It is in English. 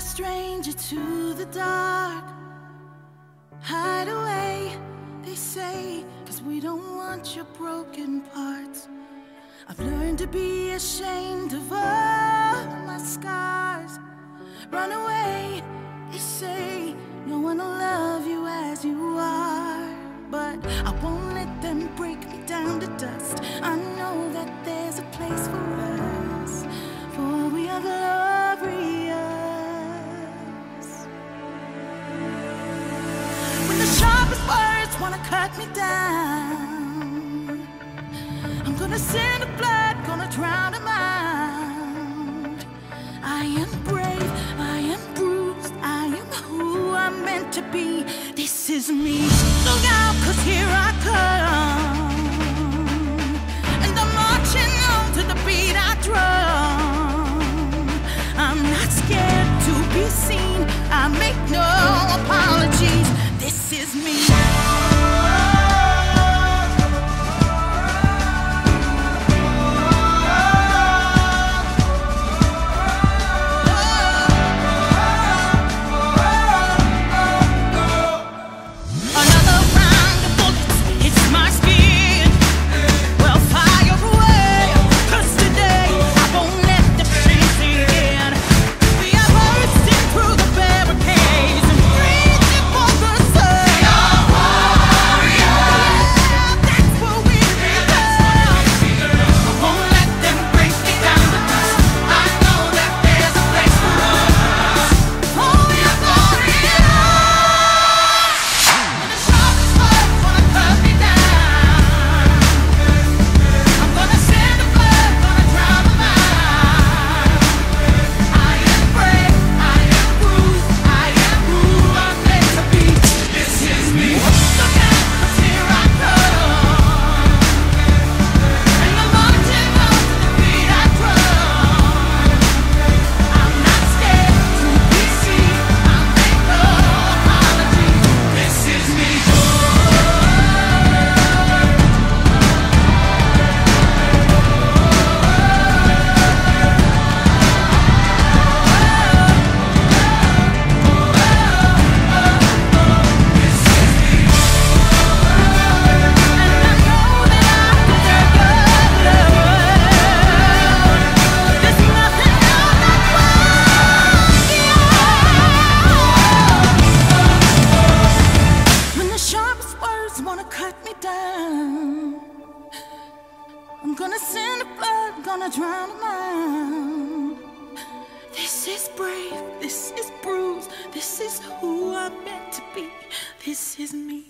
a stranger to the dark. Hide away, they say, cause we don't want your broken parts. I've learned to be ashamed of all my scars. Run away, wanna cut me down, I'm gonna send a blood, gonna drown them out. I am brave, I am bruised, I am who I'm meant to be. This is me. Look out, cause here I come. And I'm marching on to the beat I drum. I'm not scared to be seen. I make no apologies. This is me. Gonna send the blood, gonna drown them out. This is brave, this is bruised, this is who I'm meant to be. This is me.